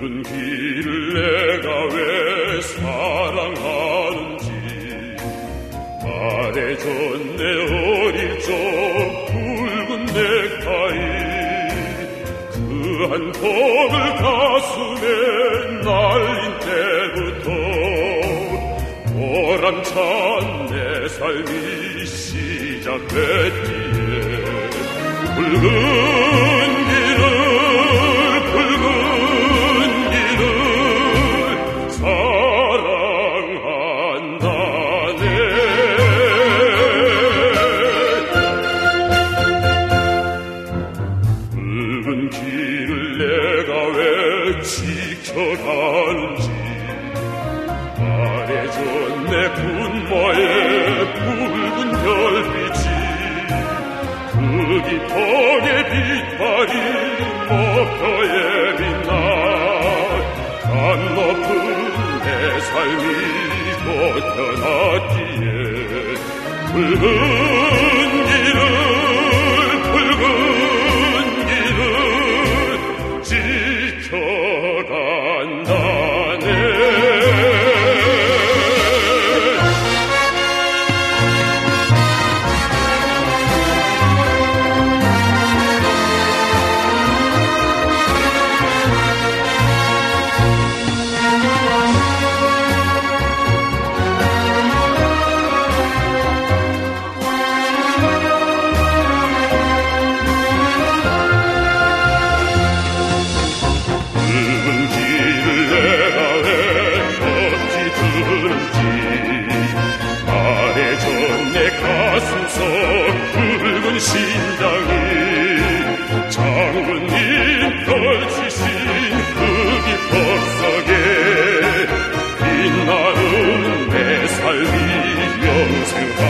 좁은 길을 내가 왜 사랑하는지. 말해줬네 어릴 적 붉은 넥타이. 그 한 폭을 가슴에 날린 때부터 보람찬 내 삶이 시작됐기에. 붉은 나를 지켜달지. 말해줬네 군마의 붉은 별빛이. 그 기폭의 빛발이 목표에 빛나 간 높은 내 삶이 곧 변하기에 붉은 붉은 신 장이 장군님 걸치신 흙이 법석에 빛나는 내 삶이 영생하